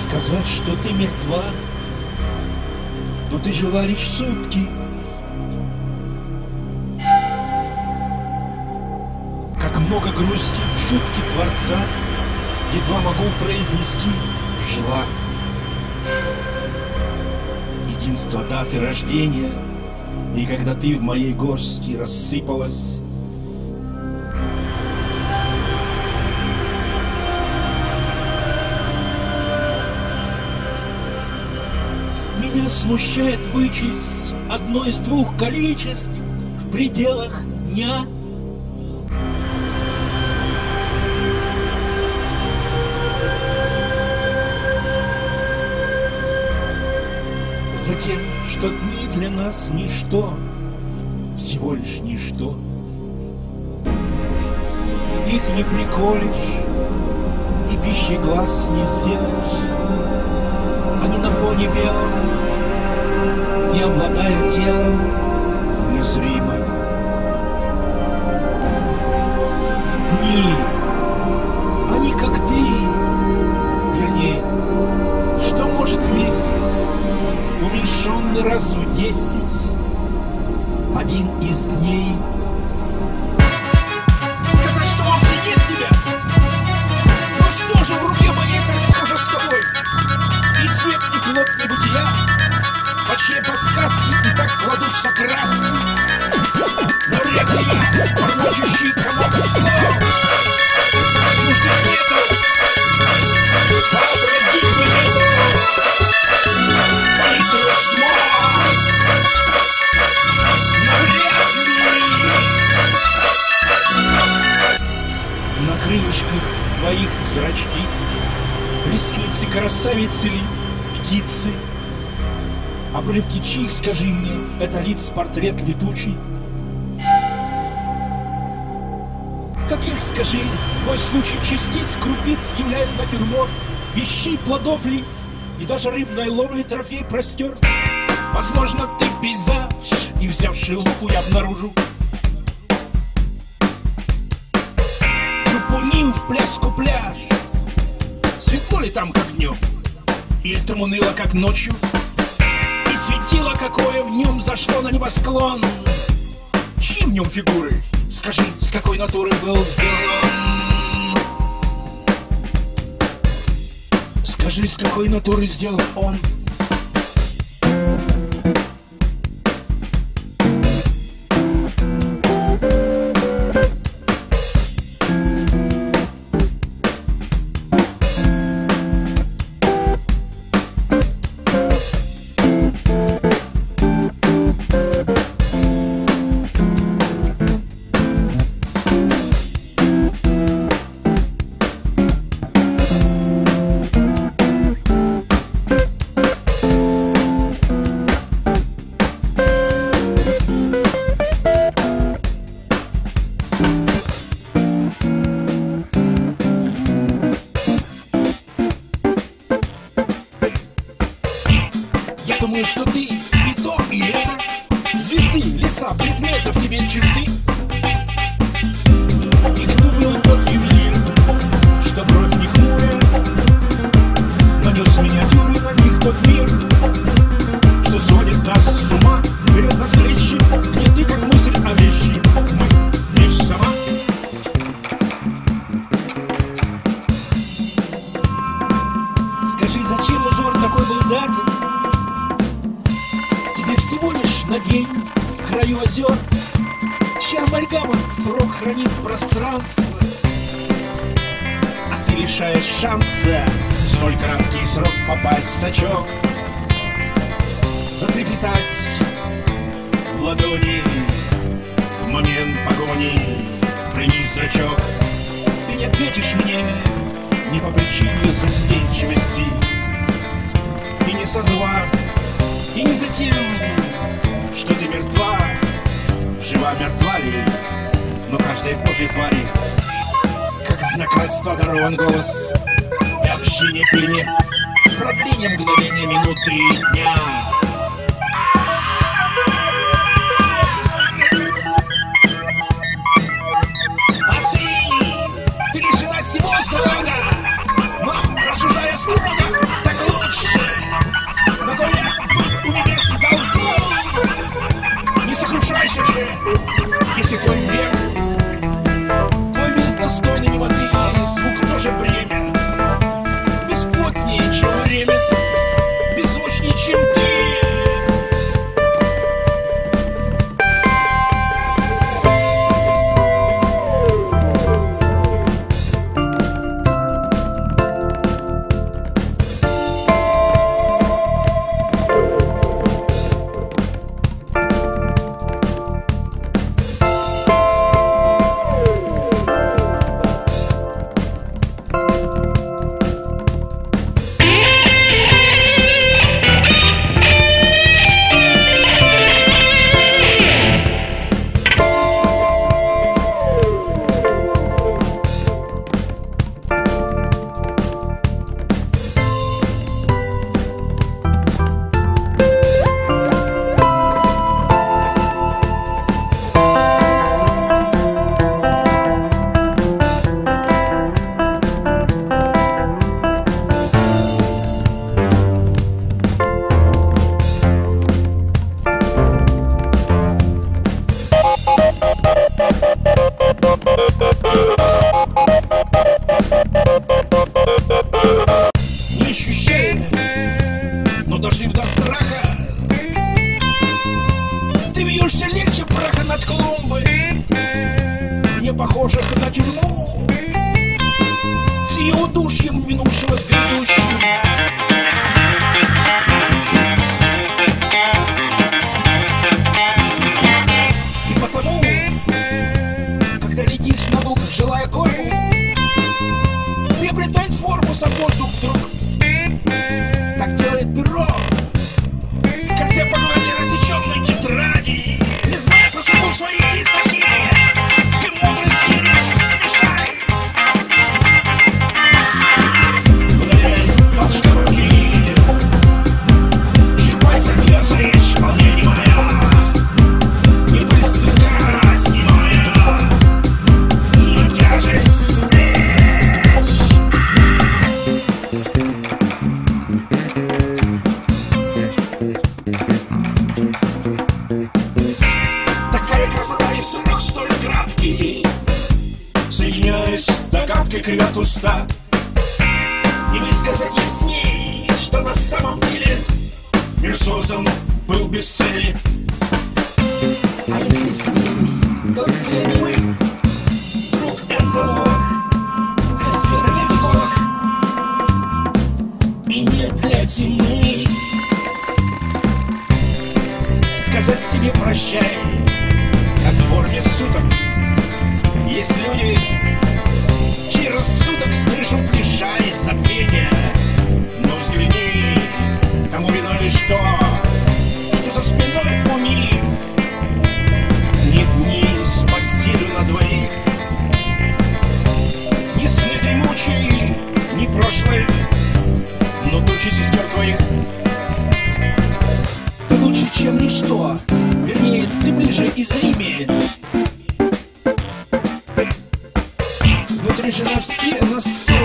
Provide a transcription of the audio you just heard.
сказать, что ты мертва, но ты жила лишь сутки. Как много грусти в шутке Творца, едва могу произнести «жила». Единство даты рождения, и когда ты в моей горсти рассыпалась, Меня смущает вычесть одно из двух количеств в пределах дня. Затем, что дни для нас ничто, всего лишь ничто. Их не приколешь, и пищи глаз не сделаешь. Они на фоне белом, не обладая телом, незримо. Дни, они как ты, вернее, что может вместить, уменьшенный раз в десять, один из дней. По чьей подсказке и так кладутся краски. Но реки, бормочущий комок слов, чуждых нету, вообразить бы палитру смог. Навряд ли. На крылышках твоих зрачки Ресницы красавицы ли, птицы? Обрывки чьих, скажи мне, это лиц портрет летучий? Каких, скажи, твой случай частиц крупиц являет натюрморт? Вещей, плодов ли, и даже рыбной ловли трофей простер? Возможно, ты пейзаж, и взявший луку я обнаружу Группу нимф пляску пляж Светло ли там, как днем? Или там уныло, как ночью? Светило, какое в нем зашло на небосклон Чьи в нем фигуры? Скажи, с какой натуры был сделан? Скажи, с какой натуры сделан он? На день в краю озер, Чья амальгама впрок хранит пространство. А ты лишаешь шанса в столь краткий срок попасть в сачок, Затрепетать в ладони. В момент погони Прими зрачок, ты не ответишь мне не по причине застенчивости И не со зла, и не за тем, что ты мертва. Жива мертва ли, но каждой божьей твари. Как знак родства дарован голос. И общение пение Продление мгновения минуты дня Y ese fue invierno. Всех на тюрьму. С ее удушьем минувшего с грядущим И потому, когда летишь на луг, желая корму Приобретает форму сам воздух догадкой кривят уста Не высказать ясней, что на самом деле Мир создан был без цели. А если с ним, то с мы. Друг энтомолог Для света нет иголок И нет для тьмы. Сказать себе прощай Как в форме суток. Есть люди рассудок стрижут лишая забвения Но взгляни Тому виной лишь то Что за спиной у них Ни дни с на двоих Ни сны дремучие Ни прошлое Но тучи сестер твоих. Ты лучше, чем ничто. Вернее, ты ближе и зримее же на все на сто